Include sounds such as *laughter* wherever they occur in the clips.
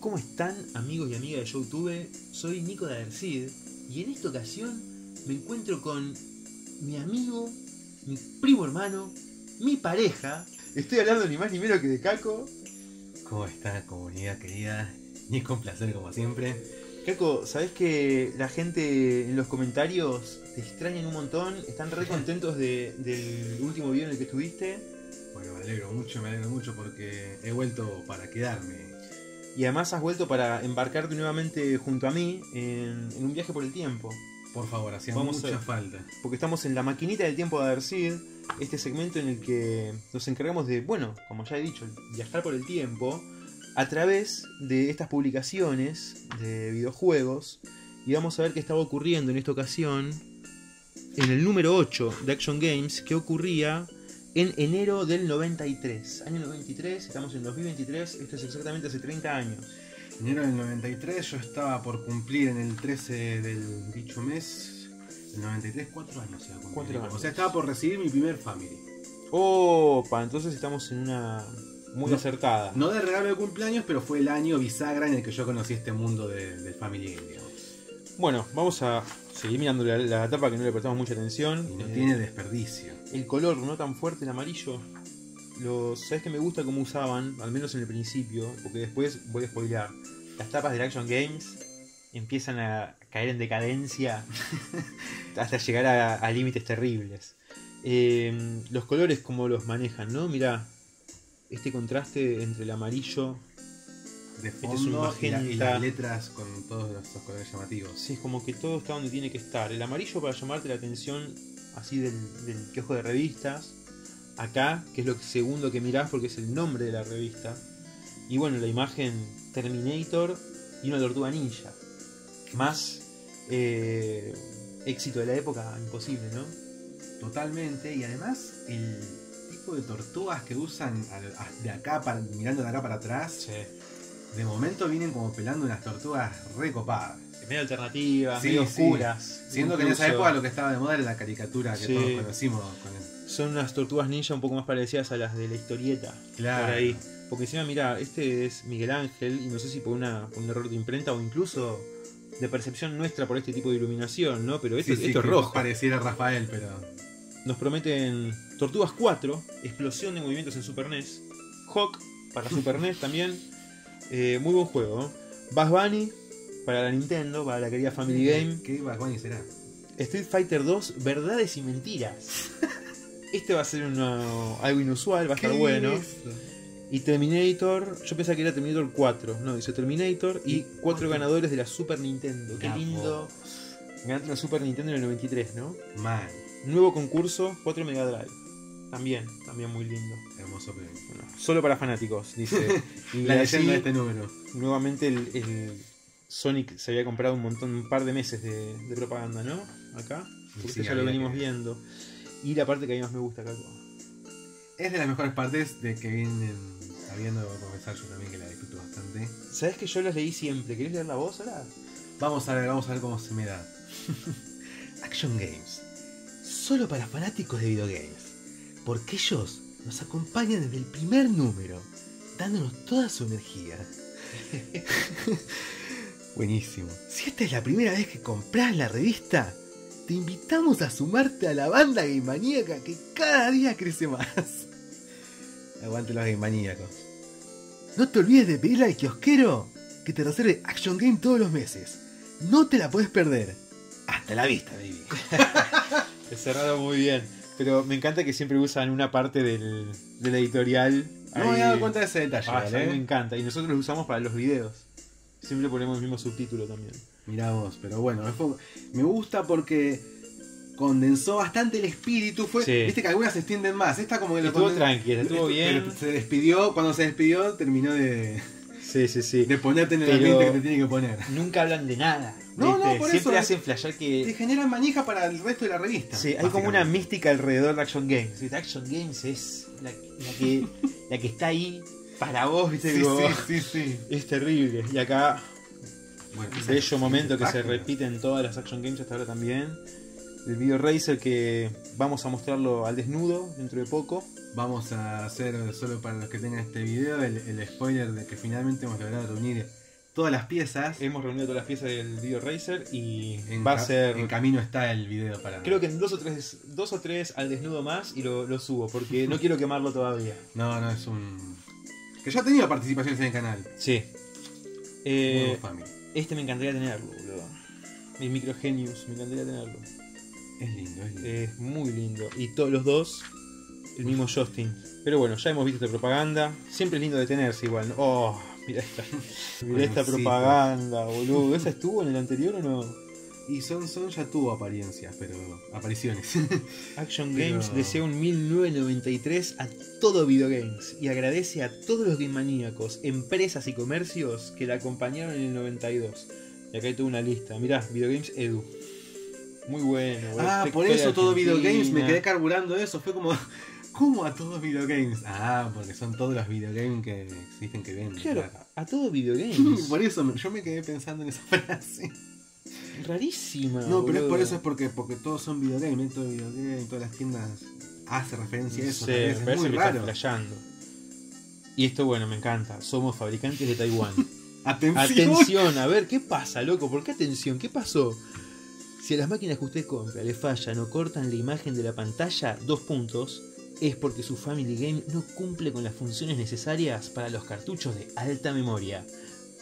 ¿Cómo están amigos y amigas de YouTube? Soy Nico de Adercid y en esta ocasión me encuentro con mi amigo, mi primo hermano, mi pareja. Estoy hablando ni más ni menos que de Caco. ¿Cómo está comunidad querida? Nico, un placer como siempre. Caco, ¿sabes que la gente en los comentarios te extrañan un montón? Están re contentos de- del último video en el que estuviste. Bueno, me alegro mucho, me alegro mucho porque he vuelto para quedarme. Y además has vuelto para embarcarte nuevamente junto a mí en, en un viaje por el tiempo. Por favor, hacía mucha a- falta. porque estamos en la maquinita del tiempo de Adercid, este segmento en el que nos encargamos de, bueno, como ya he dicho, viajar por el tiempo a través de estas publicaciones de videojuegos y vamos a ver qué estaba ocurriendo en esta ocasión en el número 8 de Action Games que ocurría en enero del 93. Año 93, estamos en 2023, esto es exactamente hace 30 años. Enero del 93, yo estaba por cumplir en el 13 del dicho mes. El 93, 4 años iba a cumplir. Cuatro años. O sea, estaba por recibir mi primer family. Opa, entonces estamos en una muy No, acertada. No de regalo de cumpleaños, pero fue el año bisagra en el que yo conocí este mundo de- del family game, digamos. Bueno, vamos a seguir mirando la, la tapa que no le prestamos mucha atención. Y no Eh, tiene desperdicio. El color no tan fuerte, el amarillo. Los, ¿Sabes que me gusta cómo usaban? Al menos en el principio, porque después voy a spoilear. Las tapas del Action Games empiezan a caer en decadencia *laughs* hasta llegar a, a límites terribles. Eh, los colores, como los manejan, ¿no? Mirá, este contraste entre el amarillo De Este fondo es y, la- y magenta. las letras con todos esos colores llamativos. Sí, es como que todo está donde tiene que estar. El amarillo para llamarte la atención así del, del kiosco de revistas. Acá, que es lo segundo que mirás porque es el nombre de la revista. Y bueno, la imagen Terminator y una tortuga ninja. Más eh, éxito de la época, imposible, ¿no? Totalmente, y además el tipo de tortugas que usan de acá para, mirando de acá para atrás, de momento vienen como pelando unas tortugas recopadas. Medio alternativas, Sí, medio sí. oscuras. Siendo que en esa época lo que estaba de moda era la caricatura que Sí. todos conocimos con el- Son unas tortugas ninja un poco más parecidas a las de la historieta. Claro. por ahí. Porque encima, mira, este es Miguel Ángel, y no sé si por, una, por un error de imprenta o incluso de percepción nuestra por este tipo de iluminación, ¿no? Pero esto, Sí, sí, esto es rojo. Pareciera Rafael, pero. Nos prometen Tortugas 4, explosión de movimientos en Super NES, Hawk para *laughs* Super NES también, eh, muy buen juego. Buzz Bunny para la Nintendo, para la querida Family Game, ¿Qué Bad Bunny será? Street Fighter 2, verdades y mentiras. *laughs* Este va a ser algo inusual, va a estar ¿Qué bueno. es? Y Terminator, yo pensaba que era Terminator 4, no, dice Terminator y Y cuatro ganadores de la Super Nintendo. Qué lindo. Ganaste una Super Nintendo en el 93, ¿no? Mal. Nuevo concurso, 4 Mega Drive. También, también muy lindo. Hermoso solo para fanáticos, dice. *laughs* Y La leyenda de este número. nuevamente el, el Sonic se había comprado un montón, un par de meses de, de propaganda, ¿no? Acá. Porque Sí, ya lo venimos que- viendo. Y la parte que a mí más me gusta, Caco. Es de las mejores partes de que vienen habiendo confesar yo también que la disfruto bastante. ¿Sabes que yo las leí siempre? ¿Querés leer la voz ahora? Vamos a ver, vamos a ver cómo se me da. *laughs* Action Games. Solo para fanáticos de videogames. Porque ellos nos acompañan desde el primer número, dándonos toda su energía. *laughs* Buenísimo. Si esta es la primera vez que compras la revista, te invitamos a sumarte a la banda game maníaca que cada día crece más. Aguante los game maníacos. No te olvides de pedirle al kiosquero que te reserve Action Game todos los meses. No te la puedes perder. Hasta la vista, baby. *laughs* Es cerrado muy bien. Pero me encanta que siempre usan una parte del, del editorial. No me había dado cuenta de ese detalle, Ah, me encanta. Y nosotros lo usamos para los videos. Siempre ponemos el mismo subtítulo también. Mirá vos, pero bueno, me gusta porque condensó bastante el espíritu. Fue, Sí. Viste que algunas se extienden más. Esta como que lo Estuvo conden- tranquila, estuvo bien. Pero Se despidió, cuando se despidió terminó de, Sí, sí, sí. de ponerte en el Pero- ambiente que te tiene que poner. Nunca hablan de nada. No, no, por Siempre eso- hacen flashear Te que. generan manija para el resto de la revista. Sí, hay como una mística alrededor de Action Games. Action Games es la, la que, *laughs* la que está ahí para vos, ¿viste? Sí, *laughs* sí, sí. Es terrible. Y acá, Bueno, bello momento que se repite en todas las Action Games hasta ahora también. El video Racer que vamos a mostrarlo al desnudo dentro de poco. Vamos a hacer, solo para los que tengan este video, el, el spoiler de que finalmente hemos logrado reunir todas las piezas. Hemos reunido todas las piezas del Video Racer y En va a ser. En camino está el video para. Creo que en dos o tres, dos o tres al desnudo más y lo, lo subo, porque no quiero quemarlo todavía. *laughs* No, no, es un. Que ya ha tenido participaciones en el canal. Sí. Eh, este me encantaría tenerlo, boludo. Mi Micro Genius, me encantaría tenerlo. Es lindo, es lindo. Es muy lindo. Y todos los dos, el mismo Justin. Pero bueno, ya hemos visto esta propaganda. Siempre es lindo detenerse igual. ¿no? Oh, mira esta. *laughs* Mira esta propaganda, boludo. ¿Esa estuvo en el anterior o no? Y Son Son ya tuvo apariencias, pero. apariciones. *laughs* Action Pero- Games desea un 1993 a todo Videogames y agradece a todos los game maníacos, empresas y comercios que la acompañaron en el 92. Y acá hay toda una lista. Mirá, Videogames Edu. Muy bueno. ah, por eso todo videogames me quedé carburando eso. Fue como. ¿Cómo a todos videogames? Ah, porque son todos los videogames que existen que venden. Claro, claro. a todo *laughs* Videogames. Por eso yo me quedé pensando en esa *laughs* frase. Rarísima. No, pero es por eso es porque, porque todos son videogames, todo videogame, todas las tiendas hace referencia a eso. Sí, me es parece muy que está raro. Y esto, bueno, me encanta. Somos fabricantes de Taiwán. *laughs* Atención. Atención, a ver, ¿qué pasa, loco? ¿Por qué atención? ¿Qué pasó? Si las máquinas que usted compra le fallan o cortan la imagen de la pantalla, dos puntos, es porque su Family Game no cumple con las funciones necesarias para los cartuchos de alta memoria.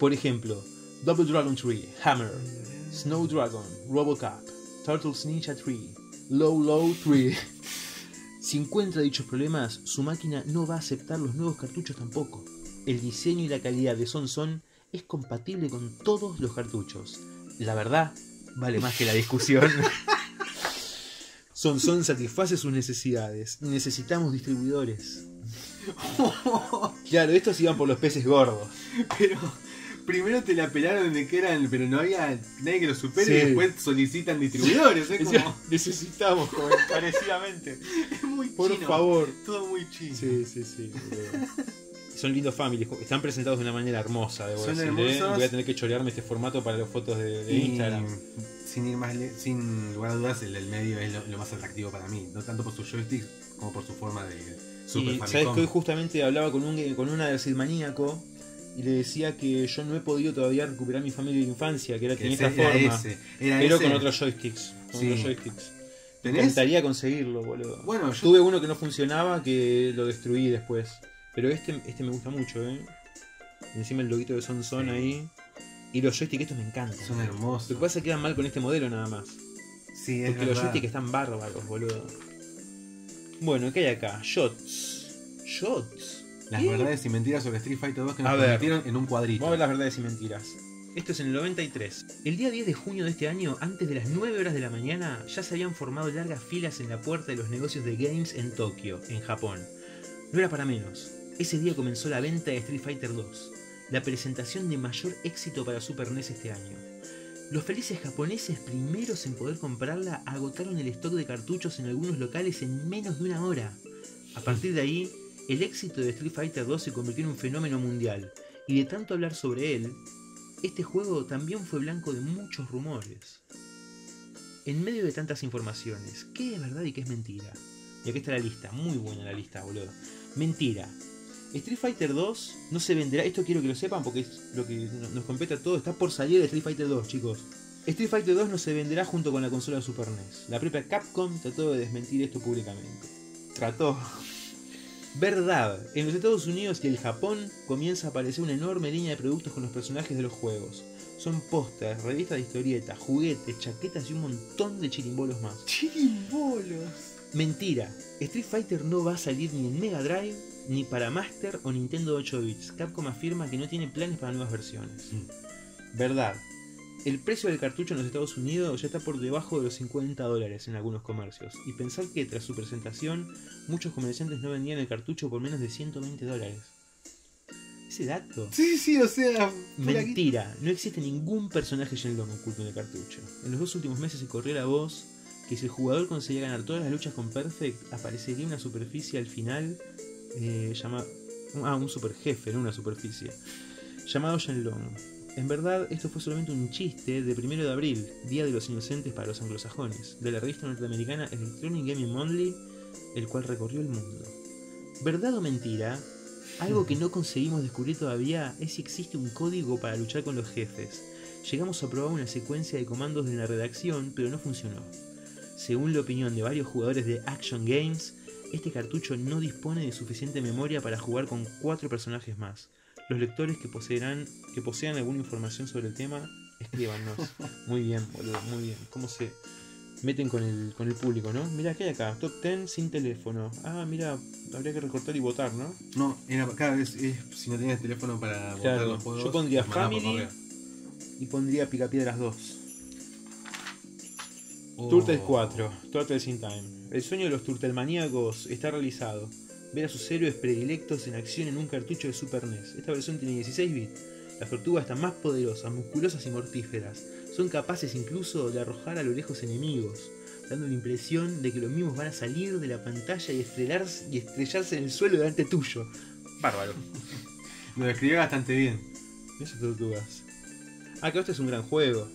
Por ejemplo, Double Dragon 3, Hammer, Snow Dragon, Robocop, Turtles Ninja 3, Low Low 3. *laughs* Si encuentra dichos problemas, su máquina no va a aceptar los nuevos cartuchos tampoco. El diseño y la calidad de Son Son es compatible con todos los cartuchos. La verdad, vale más que la discusión. *laughs* Son Son satisface sus necesidades. Necesitamos distribuidores. *laughs* Claro, estos iban por los peces gordos. Pero primero te la pelaron de que eran, pero no había nadie que lo supere Sí. y después solicitan distribuidores. Es Decía, como. necesitamos, joven, encarecidamente. *laughs* Es muy Por chino. favor. Todo muy chino. Sí, sí, sí. Son lindos families, están presentados de una manera hermosa, debo Son decir, ¿eh? Voy a tener que chorearme este formato para las fotos de, de Y Instagram. sin ir más le- sin lugar a dudas, el del medio es lo, lo más atractivo para mí. No tanto por su joystick como por su forma de Super Y sabes que hoy justamente hablaba con un con una del maníaco y le decía que yo no he podido todavía recuperar mi familia de infancia, que era Que tenía era forma, ese, era pero ese. con otros joysticks, con Sí. otros joysticks. Me encantaría conseguirlo, boludo. Bueno, yo Tuve uno que no funcionaba que lo destruí después, pero este este me gusta mucho, eh. Encima el loguito de Son Son ahí y los joysticks estos me encantan. son hermosos. Lo que pasa es que quedan mal con este modelo nada más. Sí, es Porque los joysticks están bárbaros, boludo. Bueno, ¿qué hay acá? Shots. Shots. Las ¿Qué? verdades y mentiras sobre Street Fighter 2 que nos A ver. en un cuadrito. Vamos a ver las verdades y mentiras. Esto es en el 93. El día 10 de junio de este año, antes de las 9 horas de la mañana, ya se habían formado largas filas en la puerta de los negocios de games en Tokio, en Japón. No era para menos. Ese día comenzó la venta de Street Fighter 2, la presentación de mayor éxito para Super NES este año. Los felices japoneses primeros en poder comprarla agotaron el stock de cartuchos en algunos locales en menos de una hora. A partir de ahí, el éxito de Street Fighter 2 se convirtió en un fenómeno mundial, y de tanto hablar sobre él, este juego también fue blanco de muchos rumores. En medio de tantas informaciones, ¿qué es verdad y qué es mentira? Y aquí está la lista, muy buena la lista, boludo. Mentira. Street Fighter 2 no se venderá, esto quiero que lo sepan porque es lo que no- nos compete a todos, está por salir de Street Fighter 2, chicos. Street Fighter 2 no se venderá junto con la consola de Super NES. La propia Capcom trató de desmentir esto públicamente. Trató. Verdad, en los Estados Unidos y el Japón comienza a aparecer una enorme línea de productos con los personajes de los juegos. Son pósters, revistas de historietas, juguetes, chaquetas y un montón de chirimbolos más. Chirimbolos. Mentira, Street Fighter no va a salir ni en Mega Drive, ni para Master o Nintendo 8 bits. Capcom afirma que no tiene planes para nuevas versiones. Verdad, el precio del cartucho en los Estados Unidos ya está por debajo de los 50 dólares en algunos comercios. Y pensar que tras su presentación, muchos comerciantes no vendían el cartucho por menos de 120 dólares. Ese dato. Sí, sí, o sea. aquí- Mentira, no existe ningún personaje Shenlong oculto en el cartucho. En los dos últimos meses se corrió la voz que si el jugador conseguía ganar todas las luchas con Perfect, aparecería una superficie al final eh, Ah, un super jefe, no una superficie. Llamado Shenlong. En verdad, esto fue solamente un chiste de primero de abril, Día de los Inocentes para los anglosajones, de la revista norteamericana Electronic Gaming Monthly, el cual recorrió el mundo. ¿Verdad o mentira? Algo que no conseguimos descubrir todavía es si existe un código para luchar con los jefes. Llegamos a probar una secuencia de comandos de la redacción, pero no funcionó. Según la opinión de varios jugadores de Action Games, este cartucho no dispone de suficiente memoria para jugar con cuatro personajes más. Los lectores que, poseerán, que posean alguna información sobre el tema, escríbanos. *laughs* Muy bien, boludo, muy bien. ¿Cómo se meten con el, con el público, no? Mira, ¿qué hay acá? Top 10 sin teléfono. Ah, mira, habría que recortar y votar, ¿no? No, era cada vez es, si no tenías teléfono para votar Claro, los juegos. yo pondría Family. Y pondría Picapiedras 2. Oh. Turtles 4, Turtles in Time. El sueño de los turtelmaníacos está realizado. Ver a sus héroes predilectos en acción en un cartucho de Super NES. Esta versión tiene 16 bits. Las tortugas están más poderosas, musculosas y mortíferas. Son capaces incluso de arrojar a lo lejos enemigos, dando la impresión de que los mismos van a salir de la pantalla y estrellarse, y estrellarse en el suelo delante tuyo. Bárbaro. *laughs* Lo describió bastante bien. Esas tortugas. Ah, que este es un gran juego.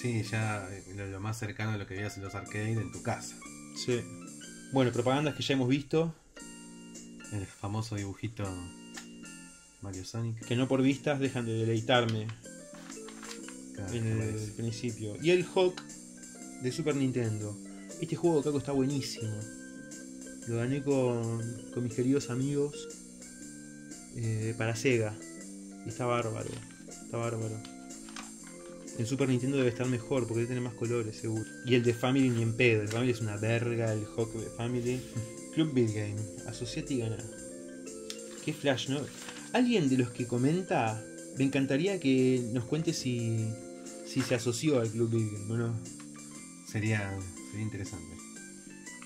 Sí, ya eh, lo, lo más cercano a lo que veías en los arcades en tu casa. Sí. Bueno, propagandas que ya hemos visto, El famoso dibujito Mario Sonic. que no por vistas dejan de deleitarme Cada en el principio. Y el Hawk de Super Nintendo. Este juego Caco está buenísimo. Lo gané con, con mis queridos amigos eh, para Sega. Y está bárbaro. Está bárbaro. En Super Nintendo debe estar mejor porque debe tener más colores, seguro. Y el de Family ni en pedo. El Family es una verga. El Hawk de Family. Club Big Game. Asociate y gana. Qué flash, ¿no? Alguien de los que comenta, me encantaría que nos cuente si, si se asoció al Club Big Game o no. Sería, sería interesante.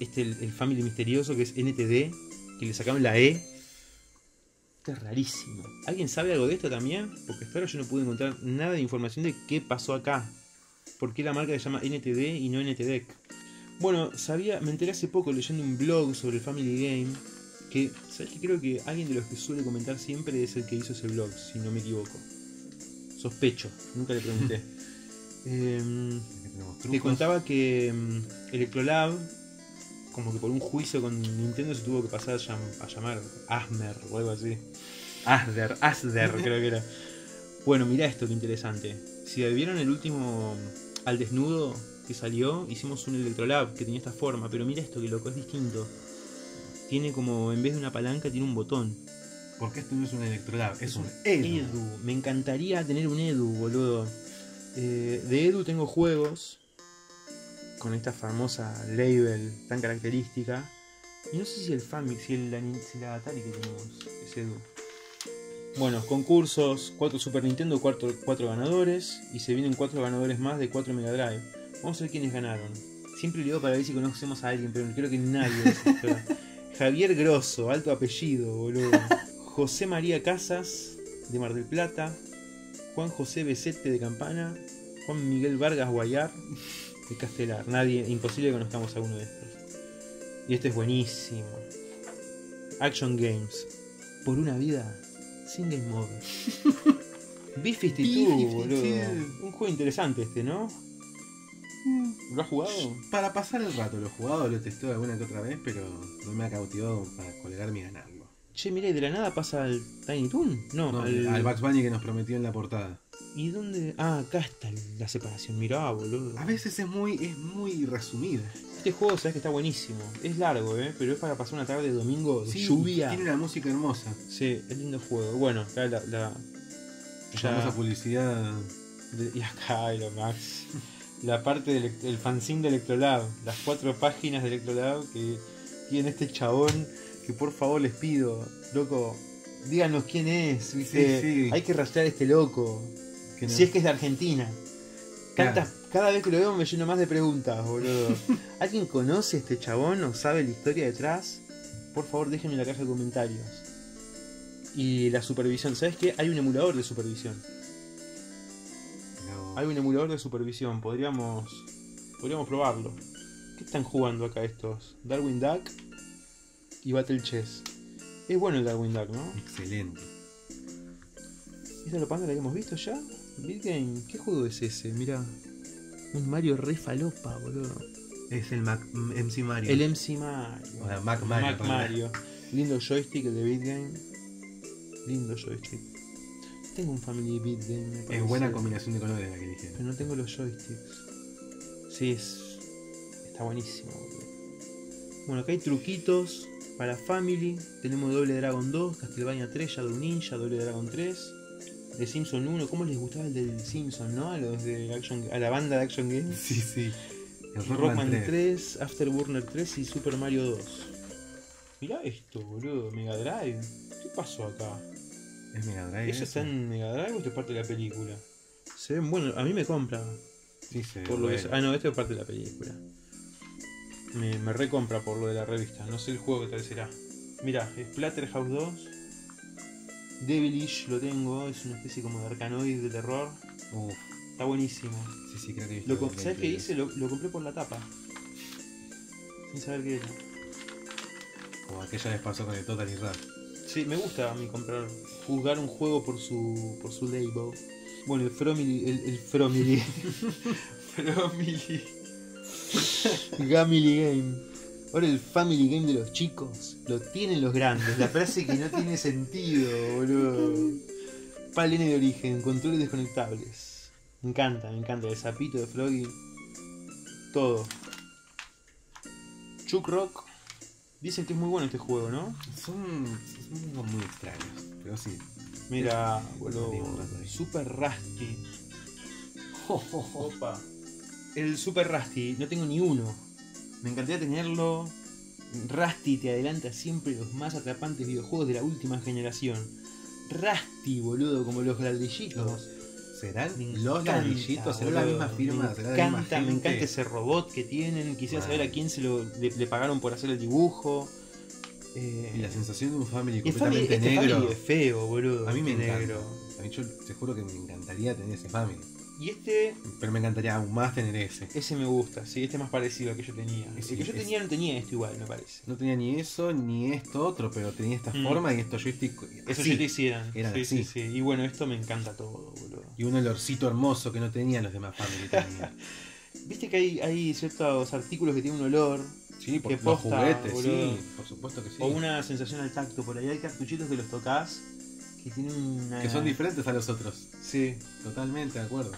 Este, el, el Family misterioso que es NTD, que le sacaron la E. Esto es rarísimo. ¿Alguien sabe algo de esto también? Porque hasta ahora yo no pude encontrar nada de información de qué pasó acá. ¿Por qué la marca se llama NTD y no NTDEC? Bueno, sabía, me enteré hace poco leyendo un blog sobre el Family Game. Que, ¿sabes qué? Creo que alguien de los que suele comentar siempre es el que hizo ese blog, si no me equivoco. Sospecho, nunca le pregunté. *laughs* Em, tenemos que trucos. contaba que mm, Electrolab, como que por un juicio con Nintendo se tuvo que pasar a, llam- a llamar Asmer o algo así. Asder, Asder *laughs* creo que era. Bueno, mirá esto, qué interesante. Si vieron el último al desnudo que salió, hicimos un Electrolab que tenía esta forma, pero mira esto que loco, es distinto. Tiene como, en vez de una palanca, tiene un botón. Porque esto no es un Electrolab, es un Edu. Edu. Me encantaría tener un Edu, boludo. Eh, de Edu tengo juegos con esta famosa label tan característica. Y no sé si el Family, si, el, si la Atari que tenemos es Edu. Bueno, concursos, 4 Super Nintendo, 4, ganadores. Y se vienen 4 ganadores más de 4 Mega Drive. Vamos a ver quiénes ganaron. Siempre le digo para ver si conocemos a alguien, pero creo que nadie. *laughs* Javier Grosso, alto apellido, boludo. José María Casas, de Mar del Plata. Juan José Becete, de Campana. Juan Miguel Vargas Guayar, de Castelar. Nadie, imposible que conozcamos a uno de estos. Y este es buenísimo. Action Games. Por una vida sin game over. B-52, B-52. boludo. Un juego interesante este, ¿no? ¿Lo has jugado? Para pasar el rato, lo he jugado, lo he testado alguna que otra vez, pero no me ha cautivado para colgarme y ganarlo. Che, mira, ¿y de la nada pasa al Tiny Toon? No, No, al... al Bugs Bunny que nos prometió en la portada. ¿Y dónde? Ah, acá está la separación. Mirá, boludo. A veces es muy, es muy resumida. Este juego, sabes que está buenísimo. Es largo, ¿eh? Pero es para pasar una tarde de domingo de Sí, lluvia. Tiene una música hermosa. Sí, es lindo juego. Bueno, acá la. la- La ya- famosa publicidad. de- y acá, Iron Max. La parte del el fanzine de Electrolab. Las cuatro páginas de Electrolab que tiene este chabón. Que por favor les pido, loco, díganos quién es. ¿viste? Sí, sí. Hay que rastrear a este loco. No- Si es que es de Argentina. Claro. Cada vez que lo veo me lleno más de preguntas, boludo. *laughs* ¿Alguien conoce a este chabón o sabe la historia detrás? Por favor, déjenme en la caja de comentarios. Y la supervisión, ¿sabes qué? Hay un emulador de supervisión. no- Hay un emulador de supervisión, podríamos podríamos probarlo. ¿Qué están jugando acá estos? Darwin Duck y Battle Chess. Es bueno el Darwin Duck, ¿no? Excelente. ¿Esta es la panda la que hemos visto ya? Game, ¿qué juego es ese? Mira, un Mario re falopa, boludo. Es el Mac- MC Mario. El MC Mario. O sea, Mac Mario, Mac. Mario. Lindo joystick de Big Game. Lindo joystick. Tengo un Family Beat Game. me Es buena combinación de colores la que eligieron. Pero no tengo los joysticks. Sí, es. Está buenísimo, boludo. Bueno, acá hay truquitos para Family. Tenemos Doble Dragon 2, Castlevania 3, Shadow Ninja, Doble Dragon 3. De Simpson 1, ¿cómo les gustaba el del Simpson, no? A los de Action, a la banda de Action Games. *laughs* Sí, sí. El Rockman, 3. 3, Afterburner 3 y Super Mario 2. Mirá esto, boludo, Mega Drive. ¿Qué pasó acá? Es Mega Drive. ¿Eso ese? está en Mega Drive o esto es parte de la película? Se ven bueno, a mí me compra. Sí, se Por lo que se- ah, no, esto es parte de la película. Me, me recompra por lo de la revista. No sé el juego que tal será. Mira, Splatterhouse 2. Devilish lo tengo. Es una especie como de arcanoid de terror. Uf, Está buenísimo. sí, sí, creo que Lo, ¿Sabes qué hice? Lo, lo compré por la tapa. Sin saber qué era. Como aquella vez pasó con el Total Irra. Sí, me gusta a mí comprar, juzgar un juego por su, por su label. Bueno, el Fromily, el, el Fromily. *laughs* Fromily. *laughs* Gamily Game. Ahora el Family Game de los chicos lo tienen los grandes. La frase que no tiene sentido, boludo. PAL N de origen, controles desconectables. Me encanta, me encanta. El sapito de Froggy. Todo. Chuck Rock. Dicen que es muy bueno este juego, ¿no? Son, son muy extraños, pero sí. Mira, boludo. Super Rusty. *laughs* Opa. El Super Rusty, no tengo ni uno. Me encantaría tenerlo. Rusty te adelanta siempre los más atrapantes videojuegos de la última generación. Rusty, boludo, como los ladrillitos. ¿Serán Me los encanta, ladrillitos? ¿Será la misma firma? Me ¿Será la misma encanta, me encanta ese robot que tienen. Quisiera saber a quién se lo le, le pagaron por hacer el dibujo. Eh, Y la sensación de un family el family- completamente este negro. family es feo, boludo. A mí me este encanta. negro. A mí yo te juro que me encantaría tener ese family. Y este Pero me encantaría aún más tener ese. Ese me gusta, sí, este es más parecido al que yo tenía. Sí, el que yo es- tenía no tenía esto igual, me parece. No tenía ni eso ni esto otro, pero tenía esta Mm. forma y estos joysticks. Eso ya te hicieran. eran sí, así. sí, sí. Y bueno, esto me encanta todo, boludo. Y un olorcito hermoso que no tenían los demás family. tenían. *laughs* Viste que hay, hay ciertos artículos que tienen un olor Sí, por Que los posta, juguetes, boludo. sí, por supuesto que sí. o una sensación al tacto. Por ahí hay cartuchitos que los tocas que tienen una. Que son diferentes a los otros. Sí. Totalmente de acuerdo.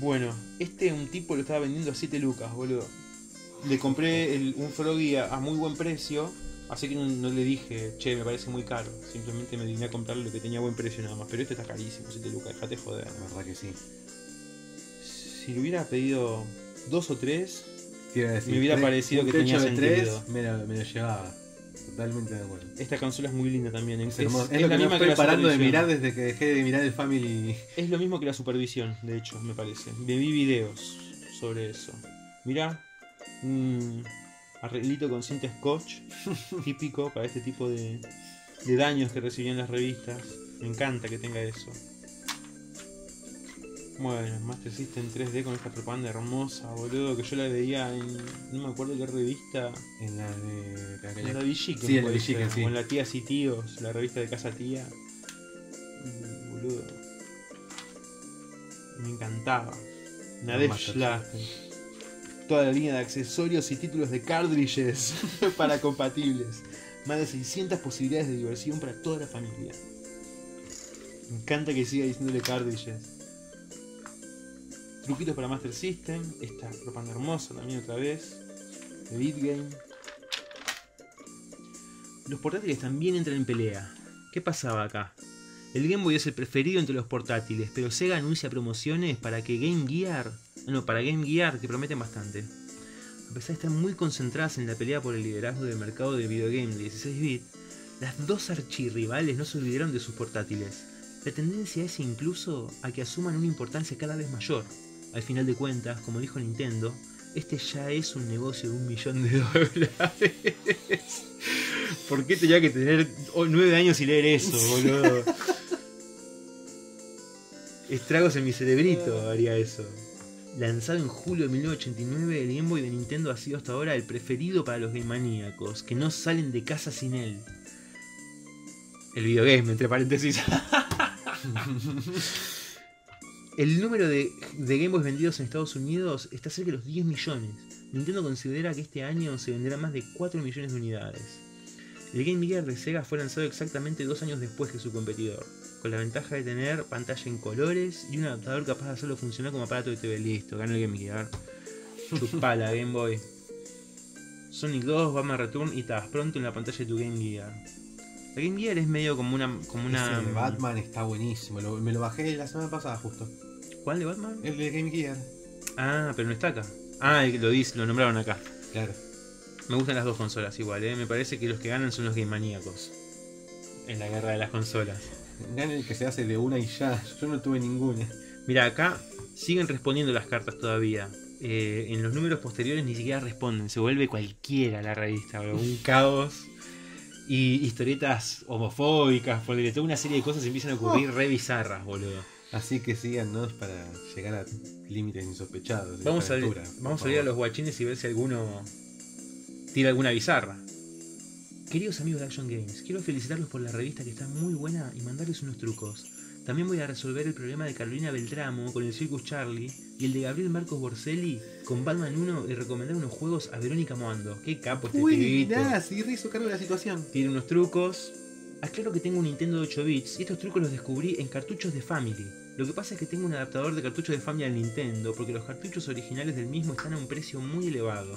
Bueno, este un tipo lo estaba vendiendo a 7 lucas, boludo. Le compré el- un Froggy a, a muy buen precio. Así que no, no le dije, che, me parece muy caro. Simplemente me vine a comprar lo que tenía buen precio nada más. Pero este está carísimo, 7 lucas, dejate joder. La verdad que sí. Si lo hubiera pedido dos o tres, decir, Me hubiera parecido que tenía de tres, sentido. me lo, me lo llevaba. Totalmente de acuerdo. esta consola es muy linda también. Es, Es, es Es lo la que la parando de mirar desde que dejé de mirar el Family. Es lo mismo que la Supervisión, de hecho, me parece. Me vi videos sobre eso. Mirá, un arreglito con cinta scotch, *laughs* típico para este tipo de, de daños que recibían las revistas. Me encanta que tenga eso. Bueno, Master System 3D con esta propaganda hermosa, boludo, que yo la veía en. No me acuerdo qué revista. En la de. En la Villiquen, Sí, en la ser, sí. O en la Tías y Tíos, la revista de Casa Tía. Mm, Boludo. Me encantaba. Schlafen. Toda la línea de accesorios y títulos de cartridges *laughs* para compatibles. Más de 600 posibilidades de diversión para toda la familia. Me encanta que siga diciéndole cartridges. Truquitos para Master System. Esta propaganda hermosa también otra vez. De Beat Game. Los portátiles también entran en pelea. ¿Qué pasaba acá? El Game Boy es el preferido entre los portátiles, pero Sega anuncia promociones para que Game Gear, no, para Game Gear que prometen bastante. A pesar de estar muy concentradas en la pelea por el liderazgo del mercado de videogame de 16 bit, las dos archirrivales no se olvidaron de sus portátiles. La tendencia es incluso a que asuman una importancia cada vez mayor. Al final de cuentas, como dijo Nintendo, este ya es un negocio de un millón de *laughs* dólares. ¿Por qué tenía que tener nueve años y leer eso, boludo? Estragos en mi cerebrito haría eso. Lanzado en julio de 1989, el Game Boy de Nintendo ha sido hasta ahora el preferido para los game maníacos, que no salen de casa sin él. El videogame, entre paréntesis. *laughs* El número de, Game Boys vendidos en Estados Unidos está cerca de los 10 millones. Nintendo considera que este año se venderán más de 4 millones de unidades. El Game Gear de Sega fue lanzado exactamente dos años después que su competidor, con la ventaja de tener pantalla en colores y un adaptador capaz de hacerlo funcionar como aparato de TV. Listo, ganó el Game Gear. Chupala, Game Boy. Sonic 2, Batman Return y estás pronto en la pantalla de tu Game Gear. Game Gear es medio como una. Como una Ese de Batman está buenísimo. lo- me lo bajé la semana pasada justo. ¿Cuál de Batman? El de Game Gear. Ah, pero no está acá. Ah, el que lo dice, lo nombraron acá. Claro. Me gustan las dos consolas igual, ¿eh? Me parece que los que ganan son los game maníacos. En la guerra de las consolas. Gana el que se hace de una y ya. Yo no tuve ninguna. Mira, acá siguen respondiendo las cartas todavía. Eh, en los números posteriores ni siquiera responden. Se vuelve cualquiera la revista, bro. Un caos. Y historietas homofóbicas, por toda una serie de cosas empiezan a ocurrir re bizarras, boludo. Así que síganos para llegar a límites insospechados. Vamos, a, por vamos a ir a los guachines y ver si alguno tira alguna bizarra. Queridos amigos de Action Games, quiero felicitarlos por la revista que está muy buena y mandarles unos trucos. También voy a resolver el problema de Carolina Beltramo con el Circus Charlie y el de Gabriel Marcos Borselli con Batman 1 y recomendar unos juegos a Verónica Moando. Qué capo este Uy, pibito. mirá, sí hizo cargo de la situación. Tiene unos trucos. Aclaro que tengo un Nintendo de 8 bits y estos trucos los descubrí en cartuchos de Family. Lo que pasa es que tengo un adaptador de cartuchos de Family al Nintendo porque los cartuchos originales del mismo están a un precio muy elevado.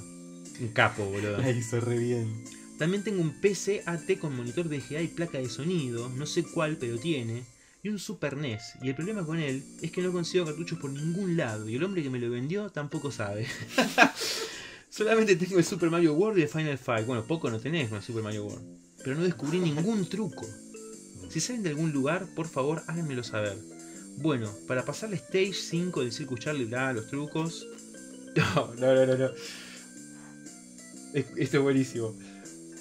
Un capo, boludo. La hizo re bien. También tengo un PC AT con monitor VGA y placa de sonido, no sé cuál, pero tiene, y un Super NES. Y el problema con él es que no consigo cartuchos por ningún lado, y el hombre que me lo vendió tampoco sabe. *laughs* Solamente tengo el Super Mario World y el Final Fight. Bueno, poco no tenés con el Super Mario World. Pero no descubrí ningún truco. Si saben de algún lugar, por favor háganmelo saber. Bueno, para pasar la Stage 5 del Circus Charlie, bla, los trucos. *laughs* No, no, no, no. no. Es- Esto es buenísimo.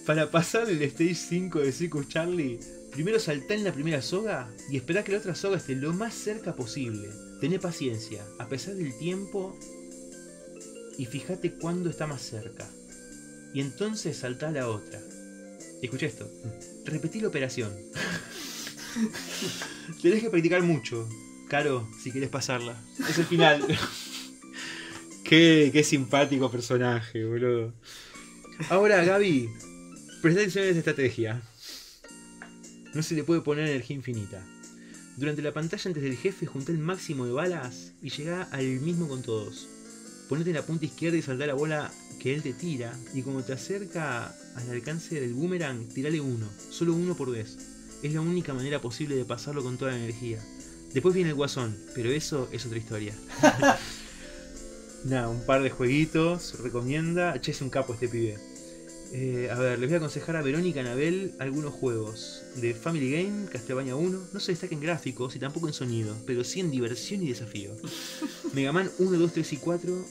Para pasar el Stage 5 de Circus Charlie, primero saltá en la primera soga y esperá que la otra soga esté lo más cerca posible. Tené paciencia, a pesar del tiempo, y fíjate cuándo está más cerca. Y entonces saltá a la otra. Escucha esto. Repetí la operación. *laughs* Tenés que practicar mucho. Caro, si querés pasarla. Es el final. *laughs* qué, qué simpático personaje, boludo. Ahora, Gaby, presta atención a esta estrategia. No se le puede poner energía infinita. Durante la pantalla antes del jefe junté el máximo de balas y llegá al mismo con todos. Ponete en la punta izquierda y saltá la bola que él te tira y como te acerca al alcance del boomerang, tirale uno, solo uno por vez. Es la única manera posible de pasarlo con toda la energía. Después viene el guasón, pero eso es otra historia. *laughs* Nada, un par de jueguitos, recomienda. Che, es un capo este pibe. Eh, a ver, les voy a aconsejar a Verónica Anabel algunos juegos de Family Game, Castlevania 1. No se destaca en gráficos y tampoco en sonido, pero sí en diversión y desafío. *laughs* Mega Man 1, 2, 3 y 4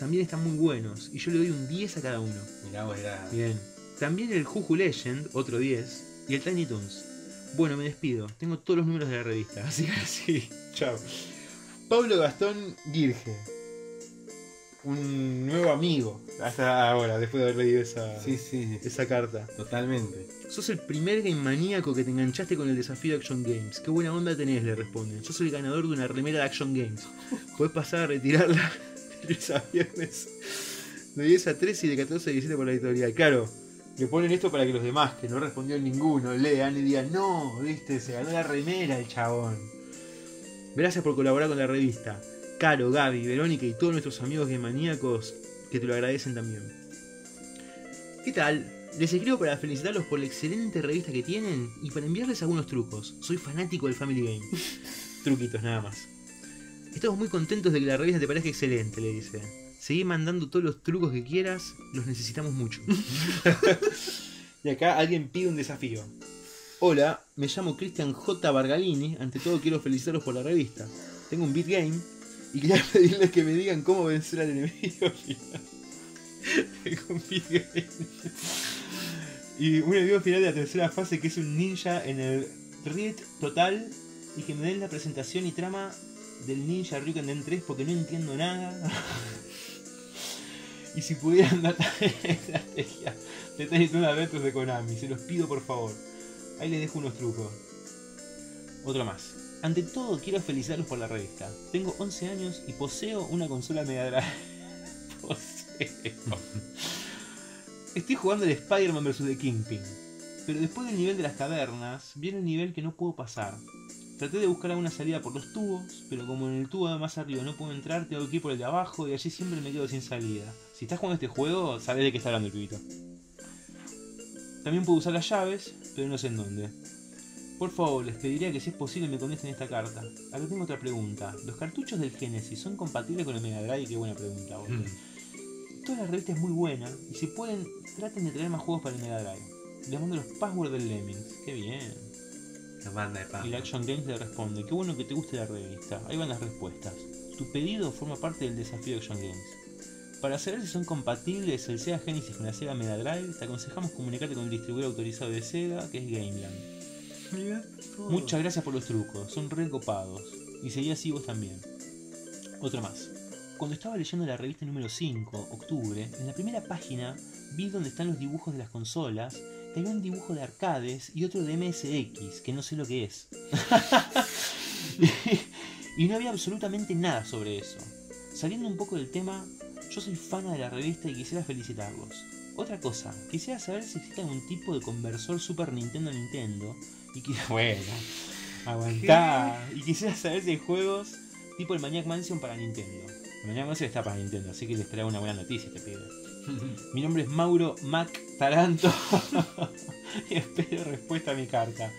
también están muy buenos y yo le doy un 10 a cada uno. Mirá, era. Bien. También el Juju Legend, otro 10, y el Tiny Toons. Bueno, me despido. Tengo todos los números de la revista, *laughs* así que sí. Chao. Pablo Gastón Girge. Un nuevo amigo. Hasta ahora, después de haber leído esa, Sí, sí, esa carta. totalmente. Sos el primer game maníaco que te enganchaste con el desafío de Action Games. Qué buena onda tenés, le responden. Sos el ganador de una remera de Action Games. *laughs* Podés pasar a retirarla *laughs* de lunes a viernes. De 10 a 13 y de 14 a 17 por la editorial. Claro, le ponen esto para que los demás, que no respondió ninguno, lean y digan, no, viste, se ganó la remera el chabón. Gracias por colaborar con la revista. Caro, Gaby, Verónica y todos nuestros amigos maníacos que te lo agradecen también. ¿Qué tal? Les escribo para felicitarlos por la excelente revista que tienen y para enviarles algunos trucos. Soy fanático del Family Game. *laughs* Truquitos nada más. Estamos muy contentos de que la revista te parezca excelente, le dice. Seguí mandando todos los trucos que quieras, los necesitamos mucho. *laughs* y acá alguien pide un desafío. Hola, me llamo Cristian J. Bargalini. Ante todo quiero felicitarlos por la revista. Tengo un beat game y quería *laughs* pedirles que me digan cómo vencer al enemigo *laughs* final. Y un enemigo final de la tercera fase que es un ninja en el Riot total y que me den la presentación y trama del ninja Ryuken Den 3 porque no entiendo nada. *laughs* y si pudieran dar estrategia de Tiny Toon Adventures de Konami, se los pido por favor. Ahí les dejo unos trucos. Otro más. Ante todo quiero felicitarlos por la revista. Tengo 11 años y poseo una consola Mega Drive. *laughs* poseo. Estoy jugando el Spider-Man vs. The Kingpin. Pero después del nivel de las cavernas, viene el nivel que no puedo pasar. Traté de buscar alguna salida por los tubos, pero como en el tubo de más arriba no puedo entrar, tengo que ir por el de abajo y allí siempre me quedo sin salida. Si estás jugando este juego, sabes de qué está hablando el pibito. También puedo usar las llaves, pero no sé en dónde. Por favor, les pediría que si es posible me contesten esta carta. Acá tengo otra pregunta. ¿Los cartuchos del Genesis son compatibles con el Mega Drive? Qué buena pregunta, boludo. Toda la revista es muy buena y si pueden, traten de traer más juegos para el Mega Drive. Les mando los passwords del Lemmings. Qué bien. La banda de paz. Y la Action Games le responde, qué bueno que te guste la revista. Ahí van las respuestas. Tu pedido forma parte del desafío de Action Games. Para saber si son compatibles el Sega Genesis con la Sega Mega Drive, te aconsejamos comunicarte con el distribuidor autorizado de Sega, que es Gameland. Muchas gracias por los trucos, son re copados. Y seguí así vos también. Otra más. Cuando estaba leyendo la revista número 5, octubre, en la primera página vi donde están los dibujos de las consolas, y había un dibujo de arcades y otro de MSX, que no sé lo que es. *laughs* y no había absolutamente nada sobre eso. Saliendo un poco del tema, yo soy fan de la revista y quisiera felicitarlos. Otra cosa, quisiera saber si existe algún tipo de conversor Super Nintendo Nintendo. Y *laughs* bueno, aguantá. Y quisiera saber si hay juegos tipo el Maniac Mansion para Nintendo. El Maniac Mansion está para Nintendo, así que le esperaba una buena noticia te pido. *laughs* Mi nombre es Mauro Mac Taranto y *laughs* espero respuesta a mi carta.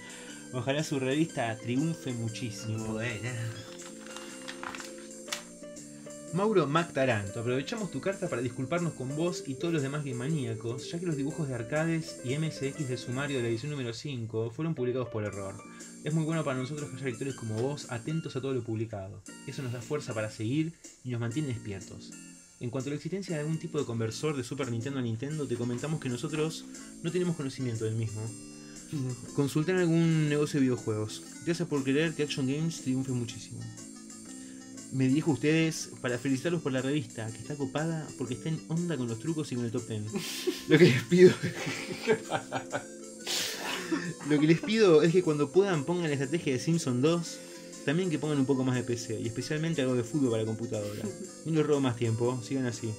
Ojalá su revista triunfe muchísimo. Buena. Mauro Mac Taranto, aprovechamos tu carta para disculparnos con vos y todos los demás maníacos, ya que los dibujos de arcades y MSX del sumario de la edición número 5 fueron publicados por error. Es muy bueno para nosotros que haya lectores como vos atentos a todo lo publicado. Eso nos da fuerza para seguir y nos mantiene despiertos. En cuanto a la existencia de algún tipo de conversor de Super Nintendo a Nintendo, te comentamos que nosotros no tenemos conocimiento del mismo. Consultar en algún negocio de videojuegos. Gracias por querer que Action Games triunfe muchísimo. Me dirijo a ustedes para felicitarlos por la revista, que está copada porque está en onda con los trucos y con el top 10. *laughs* Lo que les pido. *laughs* Lo que les pido es que cuando puedan pongan la estrategia de Simpson 2. También que pongan un poco más de PC y especialmente algo de fútbol para computadora. No les robo más tiempo, sigan así.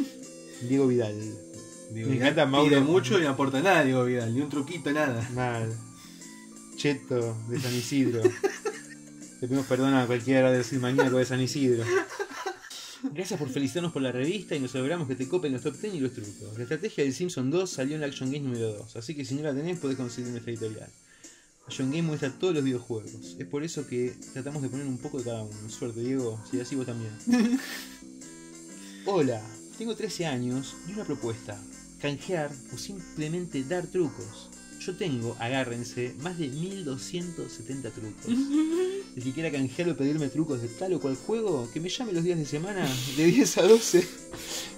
*laughs* Diego Vidal. Digo, Me Vidal encanta Mauro. Pide mucho y no aporta nada, digo Vidal, ni un truquito, nada. Mal. Cheto de San Isidro. Le pedimos perdón a cualquiera de los maníaco de San Isidro. Gracias por felicitarnos por la revista y nos alegramos que te copen los top 10 y los trucos. La estrategia del Simpson 2 salió en la Action Game número 2, así que si no la tenés podés conseguir nuestra editorial. Action Game muestra todos los videojuegos. Es por eso que tratamos de poner un poco de cada uno. Suerte, Diego, si así vos también. Hola, tengo 13 años y una propuesta. Canjear o simplemente dar trucos. Yo tengo, agárrense, más de 1270 trucos. *laughs* El que quiera canjear o pedirme trucos de tal o cual juego, que me llame los días de semana de 10 a 12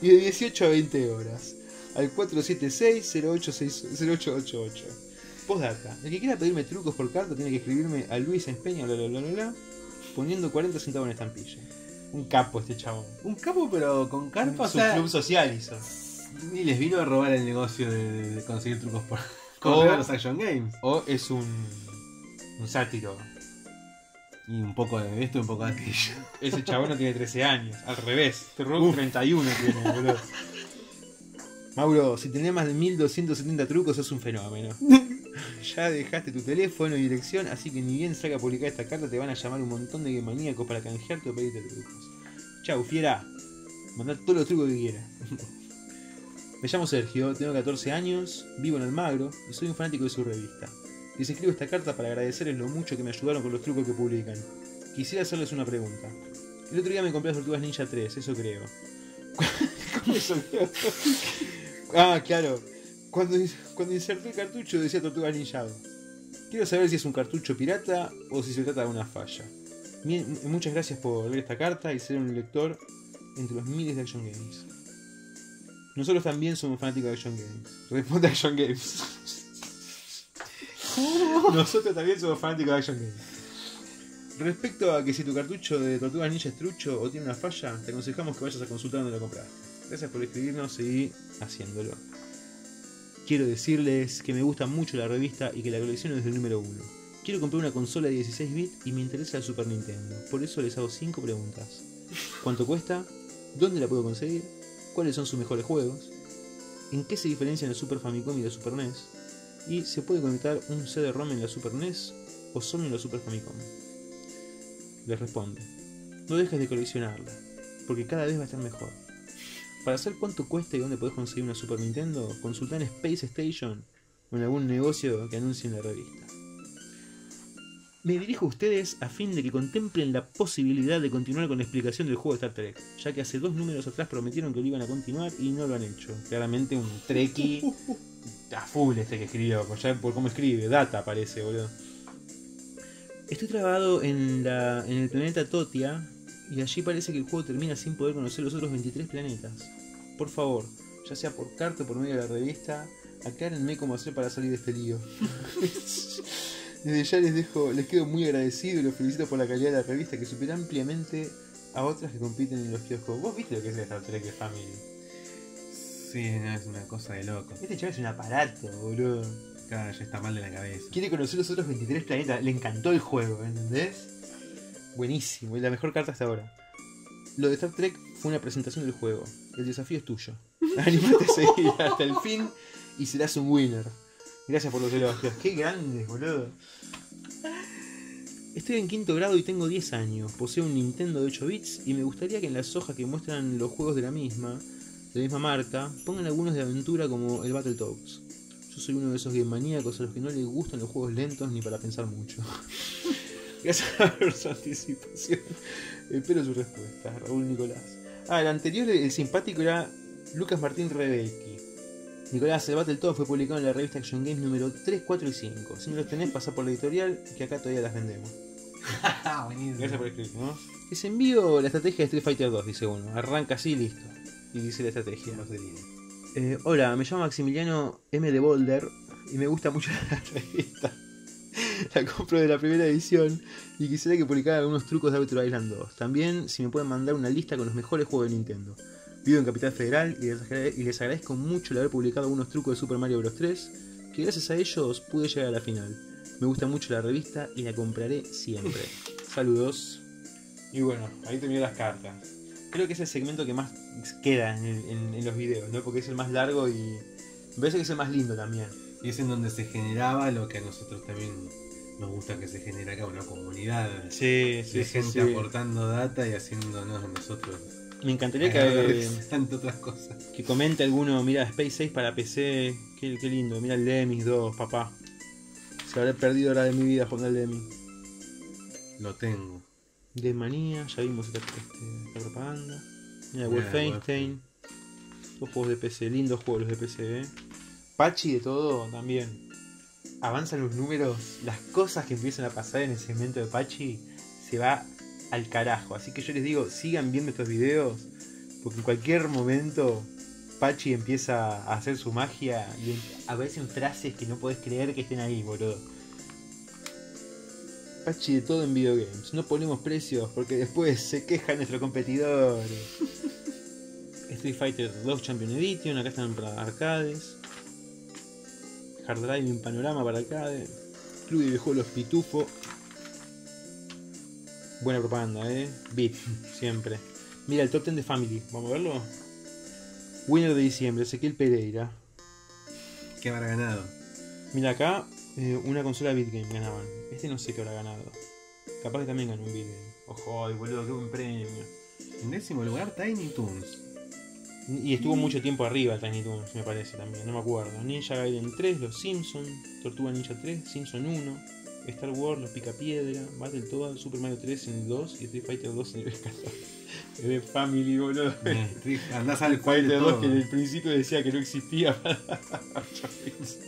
y de 18 a 20 horas. Al 476-0888. Postdata. El que quiera pedirme trucos por carta tiene que escribirme a Luis Espeña, bla bla bla bla, poniendo 40 centavos en estampilla. Un capo este chabón. Un capo, pero con carpa, o sea, club social hizo. ni les vino a robar el negocio de, de conseguir trucos por Los Action Games. O es un, un sátiro. Y un poco de esto y un poco de aquello. *laughs* Ese chabón no tiene 13 años. Al revés. Este rock 31 tiene, *laughs* boludo. Mauro, si tenés más de 1270 trucos, sos un fenómeno. *laughs* Ya dejaste tu teléfono y dirección, así que ni bien salga publicada esta carta, te van a llamar un montón de maníacos para canjearte o pedirte trucos. Chau, fiera. Mandá todos los trucos que quieras. Me llamo Sergio, tengo 14 años, vivo en Almagro y soy un fanático de su revista. Les escribo esta carta para agradecerles lo mucho que me ayudaron con los trucos que publican. Quisiera hacerles una pregunta. El otro día me compré las Tortugas Ninja 3, eso creo. *laughs* ¿Cómo eso? Ah, claro. Cuando, cuando inserté el cartucho decía Tortugas Ninja 2. Quiero saber si es un cartucho pirata o si se trata de una falla. Muchas gracias por leer esta carta y ser un lector entre los miles de Action Games. Nosotros también somos fanáticos de Action Games. Responde Action Games. *laughs* Nosotros también somos fanáticos de Action Games. Respecto a que si tu cartucho de Tortugas Ninja es trucho o tiene una falla, te aconsejamos que vayas a consultar donde lo compraste. Gracias por escribirnos y haciéndolo. Quiero decirles que me gusta mucho la revista y que la colección es del número 1. Quiero comprar una consola de 16 bits y me interesa el Super Nintendo. Por eso les hago 5 preguntas. ¿Cuánto cuesta? ¿Dónde la puedo conseguir? ¿Cuáles son sus mejores juegos? ¿En qué se diferencian el Super Famicom y el Super NES? Y se puede conectar un CD-ROM en la Super NES o solo en la Super Famicom. Les responde, no dejes de coleccionarla, porque cada vez va a estar mejor. Para saber cuánto cuesta y dónde podés conseguir una Super Nintendo, consulta en Space Station o en algún negocio que anuncie en la revista. Me dirijo a ustedes a fin de que contemplen la posibilidad de continuar con la explicación del juego de Star Trek, ya que hace dos números atrás prometieron que lo iban a continuar y no lo han hecho. Claramente un Trekkie *laughs* a full este que escribió, ya por cómo escribe, data parece, boludo. Estoy trabado en, la, en el planeta Totia y allí parece que el juego termina sin poder conocer los otros 23 planetas. Por favor, ya sea por carta o por medio de la revista, aclárenme cómo hacer para salir de este lío. *laughs* Desde ya les dejo, les quedo muy agradecido y los felicito por la calidad de la revista que supera ampliamente a otras que compiten en los kioscos. ¿Vos viste lo que es el Star Trek Family? Sí, no, es una cosa de loco. Este chaval es un aparato, boludo. Cada ya está mal de la cabeza. Quiere conocer los otros 23 planetas. Le encantó el juego, ¿entendés? Buenísimo, y la mejor carta hasta ahora. Lo de Star Trek fue una presentación del juego. El desafío es tuyo. *laughs* Animate a seguir hasta el fin y serás un winner. Gracias por los elogios. Qué grandes, boludo. Estoy en quinto grado y tengo 10 años. Poseo un Nintendo de 8 bits y me gustaría que en las hojas que muestran los juegos de la misma, de la misma marca, pongan algunos de aventura como el Battletoads. Yo soy uno de esos game maníacos a los que no les gustan los juegos lentos ni para pensar mucho. *laughs* Gracias por su anticipación. Espero su respuesta, Raúl Nicolás. Ah, el anterior, el simpático era Lucas Martín Rebecki. Nicolás, el Battletoads fue publicado en la revista Action Games número 3, 4 y 5. Si no los tenés, pasa por la editorial, que acá todavía las vendemos. *laughs* Buenísimo. Gracias por escribir, ¿no? Les envío la estrategia de Street Fighter 2, dice uno. Arranca así, listo. Y dice la estrategia. Eh, hola, me llamo Maximiliano M. de Boulder y me gusta mucho *laughs* la revista. La compro de la primera edición y quisiera que publicara algunos trucos de Outer Island 2. También si me pueden mandar una lista con los mejores juegos de Nintendo. Vivo en Capital Federal y les, agrade- y les agradezco mucho el haber publicado algunos trucos de Super Mario Bros. 3, que gracias a ellos pude llegar a la final. Me gusta mucho la revista y la compraré siempre. *laughs* Saludos. Y bueno, ahí terminé las cartas. Creo que es el segmento que más queda en, el- en- en los videos, ¿no? Porque es el más largo y me parece que es el más lindo también. Y es en donde se generaba lo que a nosotros también nos gusta que se genere acá, una comunidad Sí, de gente aportando data y haciéndonos a nosotros. Me encantaría que, tantas otras cosas. que comente alguno, mira, Space 6 para PC, qué, qué lindo, mira el Demis 2, papá. Se habrá perdido hora de mi vida jugando al Demi. Lo tengo. De manía, ya vimos esta, este- esta propaganda. Mira, Mira, Wolfenstein. Dos juegos de PC, lindos juegos los de PC, ¿eh? Pachi de todo también. Avanzan los números, las cosas que empiezan a pasar en el segmento de Pachi se va al carajo. Así que yo les digo, sigan viendo estos videos, porque en cualquier momento Pachi empieza a hacer su magia y aparecen frases que no podés creer que estén ahí, boludo. Pachi de todo en videogames. No ponemos precios porque después se quejan nuestros competidores. *laughs* Street Fighter 2 Champion Edition, acá están para arcades. Hard Driving Panorama para arcade. Club de Videojuegos Pitufo. Buena propaganda, eh. Beat, siempre. Mira el top 10 de Family, ¿vamos a verlo? Winner de diciembre, Ezequiel Pereira. ¿Qué habrá ganado? Mira acá, eh, una consola Bitgame ganaban. Este no sé qué habrá ganado. Capaz que también ganó un Bitgame. Ojo, boludo, qué buen premio. En décimo lugar, Tiny Toons. Y estuvo mucho tiempo arriba Tiny Toons, me parece también, no me acuerdo. Ninja Gaiden 3, Los Simpsons, Tortuga Ninja 3, Simpson 1, Star Wars, Los Picapiedra, Battletoads, Super Mario 3 en el 2 y Street Fighter 2 en el 14. Es de Family, boludo. *laughs* Eh, Andás al Fighter 2 todo. que en el principio decía que no existía para 8 bits.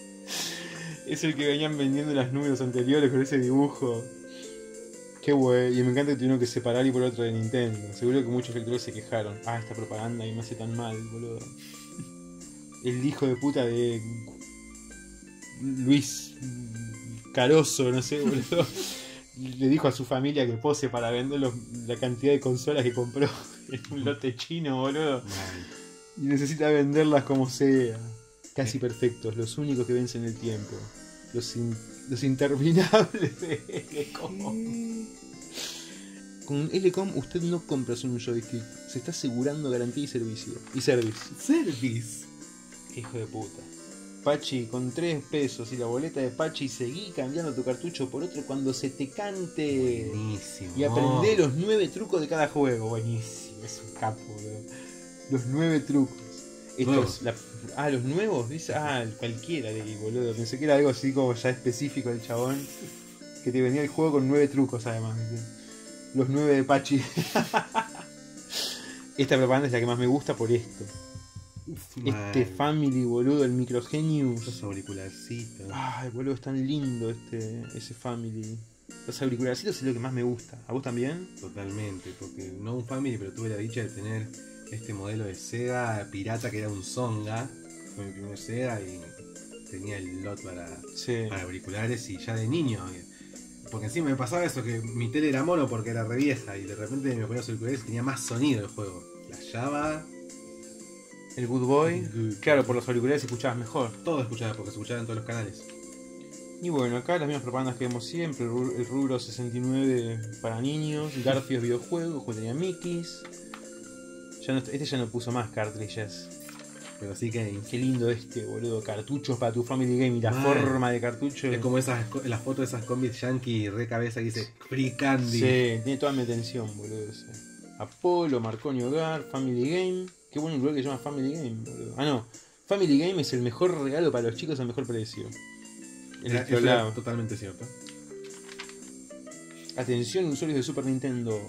Es el que venían vendiendo las números anteriores con ese dibujo. Qué güey, y me encanta que tuvieron que separar y por otro de Nintendo. Seguro que muchos lectores se quejaron. Ah, esta propaganda y me hace tan mal, boludo. El hijo de puta de Luis Caroso, no sé, boludo. Le dijo a su familia que pose para vender los- la cantidad de consolas que compró *laughs* en un lote chino, boludo. Y necesita venderlas como sea. Casi perfectos, los únicos que vencen el tiempo. Los, in- los interminables de Lecom. Con Lecom usted no compra solo un joystick, se está asegurando garantía y servicio. Y service. Service. Hijo de puta. Pachi con 3 pesos y la boleta de Pachi seguí cambiando tu cartucho por otro cuando se te cante. Buenísimo. Y aprendé los 9 trucos de cada juego. Buenísimo, es un capo, boludo. Los 9 trucos. Estos, Nuevos. la- ah, los nuevos, dice, ah, cualquiera de boludo. Pensé que era algo así como ya específico del chabón. Que te venía el juego con 9 trucos además. Los 9 de Pachi. *laughs* Esta propaganda es la que más me gusta por esto. Este. Family, boludo, el Esos Microgenius. auricularcitos. Ay, boludo, es tan lindo este, ese Family. Los auricularcitos es lo que más me gusta. ¿A vos también? Totalmente, porque no un family, pero tuve la dicha de tener este modelo de Sega pirata que era un Songa. Fue mi primer Sega y tenía el lot para, Sí. para auriculares y ya de niño. Porque encima me pasaba eso, que mi tele era mono porque era re vieja y de repente me ponía los auriculares y tenía más sonido el juego. La Java, El Good Boy. Good. Claro, por los auriculares escuchabas mejor. todo escuchaba porque se escuchaba en todos los canales. Y bueno, acá las mismas propagandas que vemos siempre. El ru- el rubro 69 para niños. Garfios videojuegos. Juguetería Mickey's. Ya no, este ya no puso más cartridges. Pero sí que Qué lindo este, boludo. Cartuchos para tu Family Game y la forma de cartucho. es como esas las fotos de esas combis yankee re cabeza que dice Free Candy. Sí, tiene toda mi atención, boludo. ese. Apolo, Marconi Hogar, Family Game. Qué bueno un lugar que se llama Family Game, boludo. Ah, no. Family Game es el mejor regalo para los chicos al mejor precio. El era lado. totalmente cierto. Atención, usuarios de Super Nintendo.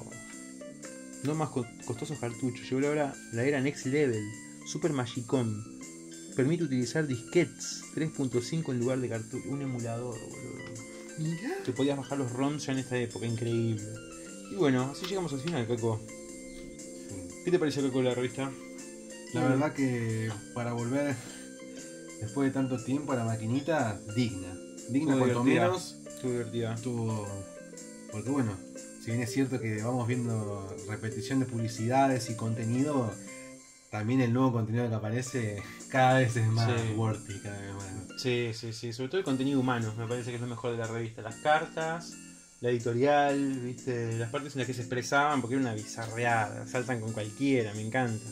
No más co- costosos cartuchos. Llegó la hora, la era Next Level. Super Magicom. Permite utilizar disquetes 3.5 en lugar de cartucho. Un emulador, boludo. Mirá. Te podías bajar los ROMs ya en esta época, increíble. Y bueno, así llegamos al final, Caco. ¿Qué te pareció, Caco, la revista? La verdad que para volver después de tanto tiempo a la maquinita, digna. Digna Estuvo cuanto menos. Estuvo divertida. Tuvo. Porque bueno, si bien es cierto que vamos viendo repetición de publicidades y contenido, también el nuevo contenido que aparece *laughs* cada vez es más Sí. worthy, cada vez más. Sí, sí, sí. Sobre todo el contenido humano, me parece que es lo mejor de la revista. Las cartas, la editorial, viste, las partes en las que se expresaban, porque era una bizarreada, saltan con cualquiera, me encanta.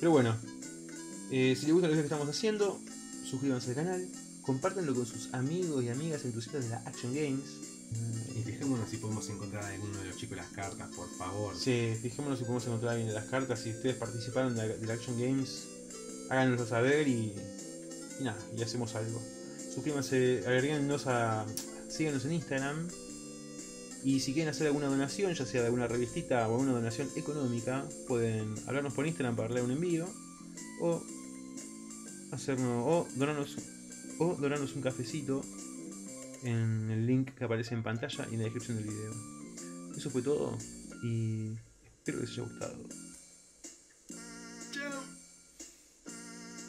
Pero bueno, eh, si les gusta lo que estamos haciendo, suscríbanse al canal, compártanlo con sus amigos y amigas entusiastas de la Action Games. Y fijémonos si podemos encontrar a alguno de los chicos las cartas, por favor. Sí, fijémonos si podemos encontrar bien de las cartas. Si ustedes participaron de la, de la Action Games, háganoslo saber y, y nada, y hacemos algo. Suscríbanse, agreguennos a. Síganos en Instagram. Y si quieren hacer alguna donación, ya sea de alguna revistita o alguna donación económica, pueden hablarnos por Instagram para darle un envío. O hacernos. o donarnos, o donarnos un cafecito en el link que aparece en pantalla y en la descripción del video. Eso fue todo y espero que les haya gustado.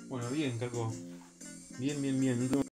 Bueno, bien, Caco. Bien, bien, bien.